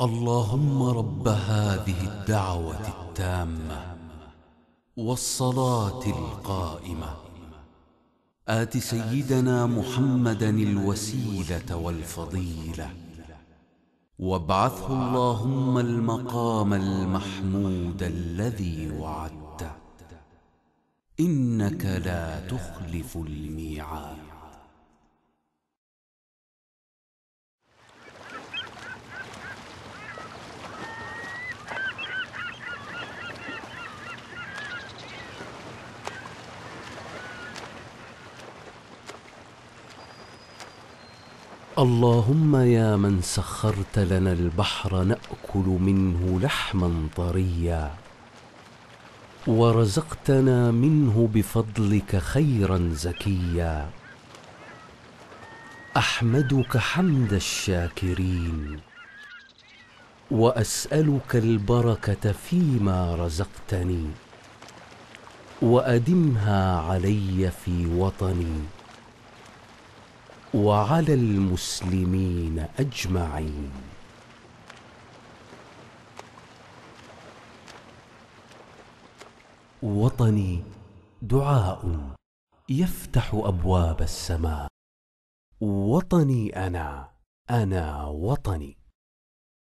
اللهم رب هذه الدعوة التامة والصلاة القائمة. آت سيدنا محمدا الوسيلة والفضيلة. وابعثه اللهم المقام المحمود الذي وعدته. إنك لا تخلف الميعاد. اللهم يا من سخرت لنا البحر نأكل منه لحما طريا. ورزقتنا منه بفضلك خيرا زكيا. أحمدك حمد الشاكرين. وأسألك البركة فيما رزقتني. وأدمها علي في وطني. وعلى المسلمين أجمعين. وطني دعاء يفتح أبواب السماء. وطني أنا أنا وطني.